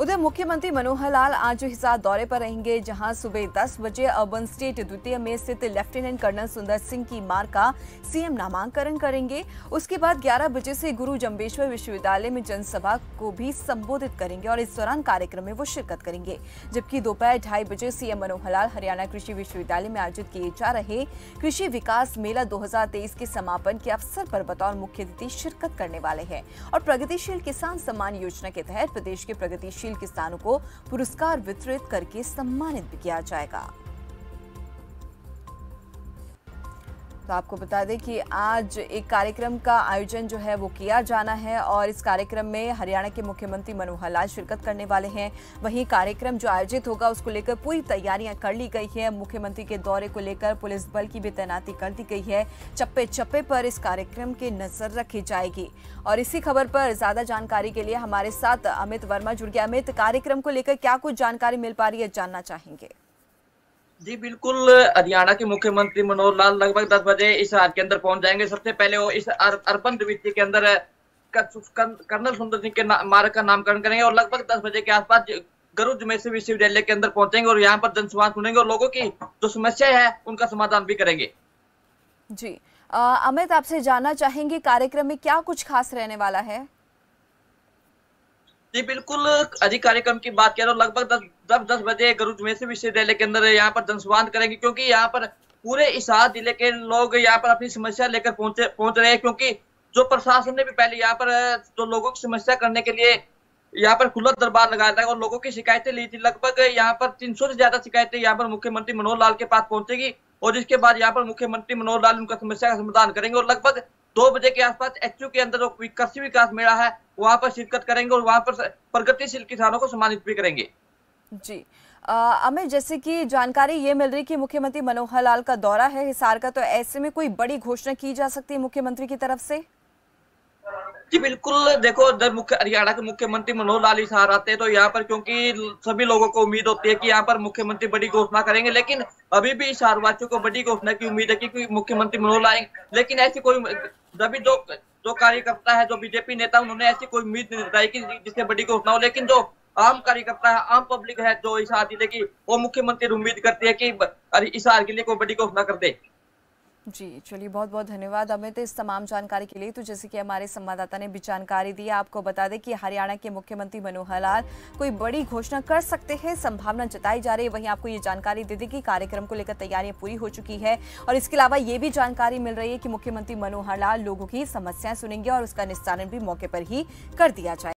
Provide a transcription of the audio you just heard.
उधर मुख्यमंत्री मनोहर लाल आज हिसार दौरे पर रहेंगे, जहाँ सुबह 10 बजे अर्बन स्टेट द्वितीय में स्थित लेफ्टिनेंट कर्नल सुंदर सिंह की मार का सीएम नामांकन करेंगे। उसके बाद 11 बजे से गुरु जम्बेश्वर विश्वविद्यालय में जनसभा को भी संबोधित करेंगे और इस दौरान कार्यक्रम में वो शिरकत करेंगे। जबकि दोपहर ढाई बजे सीएम मनोहर लाल हरियाणा कृषि विश्वविद्यालय में आयोजित किए जा रहे कृषि विकास मेला दो हज़ार तेईस के समापन के अवसर पर बतौर मुख्य अतिथि शिरकत करने वाले हैं और प्रगतिशील किसान सम्मान योजना के तहत प्रदेश के प्रगतिशील प्रगतिशील किसानों को पुरस्कार वितरित करके सम्मानित भी किया जाएगा। तो आपको बता दें कि आज एक कार्यक्रम का आयोजन जो है वो किया जाना है और इस कार्यक्रम में हरियाणा के मुख्यमंत्री मनोहर लाल शिरकत करने वाले हैं। वहीं कार्यक्रम जो आयोजित होगा उसको लेकर पूरी तैयारियाँ कर ली गई है। मुख्यमंत्री के दौरे को लेकर पुलिस बल की भी तैनाती कर दी गई है। चप्पे चप्पे पर इस कार्यक्रम की नज़र रखी जाएगी। और इसी खबर पर ज़्यादा जानकारी के लिए हमारे साथ अमित वर्मा जुड़ गया। अमित, कार्यक्रम को लेकर क्या कुछ जानकारी मिल पा रही है, जानना चाहेंगे। जी बिल्कुल हरियाणा के मुख्यमंत्री मनोहर लाल लगभग दस बजे इस हाट के अंदर पहुँच जाएँगे। सबसे पहले वो इस अर्बन द्वितीय के अंदर कर्नल सुंदर सिंह के मार्ग का नामकरण करेंगे और लगभग दस बजे के आसपास गरुड़ जमेसी विश्वविद्यालय के अंदर पहुँचेंगे और यहाँ पर जनसभा सुनेंगे और लोगों की जो समस्या है उनका समाधान भी करेंगे। जी अमित आपसे जानना चाहेंगे कार्यक्रम में क्या कुछ खास रहने वाला है? जी बिल्कुल अधिक कार्यक्रम की बात करें तो लगभग दस दस दस बजे गरुज मेसी विश्वविद्यालय के अंदर यहाँ पर जनसंवाद करेंगे, क्योंकि यहाँ पर पूरे इसाद ज़िले के लोग यहाँ पर अपनी समस्या लेकर पहुँचे, पहुँच रहे हैं, क्योंकि जो प्रशासन ने भी पहले यहाँ पर, जो लोगों की समस्या करने के लिए यहाँ पर खुला दरबार लगाया था और लोगों की शिकायतें ली थी, लगभग यहाँ पर 300 से ज़्यादा शिकायतें यहाँ पर मुख्यमंत्री मनोहर लाल के पास पहुंचेगी और जिसके बाद यहाँ पर मुख्यमंत्री मनोहर लाल उनका समस्या का समाधान करेंगे और लगभग दो बजे के आसपास एच के अंदर जो कृषि विकास मेला है, वहाँ पर शिरकत करेंगे और वहाँ पर प्रगतिशील किसानों को सम्मानित भी करेंगे। जी। अमित, जैसे कि जानकारी ये मिल रही कि मुख्यमंत्री मनोहर लाल का दौरा है हिसार का तो ऐसे में कोई बड़ी घोषणा की जा सकती है मुख्यमंत्री की तरफ़ से? जी, बिल्कुल। देखो जब मुख्य, हरियाणा के मुख्यमंत्री मनोहर लाल हिसार आते हैं तो यहाँ पर क्योंकि सभी लोगों को उम्मीद होती है कि यहाँ पर मुख्यमंत्री बड़ी घोषणा करेंगे, लेकिन अभी भी हिसार वासियों को बड़ी घोषणा की उम्मीद है कि मुख्यमंत्री मनोहर आएँगे। लेकिन ऐसी कोई जब जो जो कार्यकर्ता है, जो बीजेपी नेता, उन्होंने ऐसी कोई उम्मीद नहीं जताई कि जिससे बड़ी घोषणा हो, लेकिन जो आम कार्यकर्ता है, आम पब्लिक है, जो इस ज़िले की वो मुख्यमंत्री उम्मीद करती है कि के लिए कोई बड़ी घोषणा कर दे। जी, चलिए बहुत बहुत धन्यवाद अमित इस तमाम जानकारी के लिए। तो जैसे कि हमारे संवाददाता ने भी जानकारी दी, आपको बता दें कि हरियाणा के मुख्यमंत्री मनोहर लाल कोई बड़ी घोषणा कर सकते हैं, संभावना जताई जा रही है। वहीं आपको ये जानकारी दे दी कि कार्यक्रम को लेकर तैयारियाँ पूरी हो चुकी है और इसके अलावा ये भी जानकारी मिल रही है कि मुख्यमंत्री मनोहर लाल लोगों की समस्याएँ सुनेंगे और उसका निस्तारण भी मौके पर ही कर दिया जाए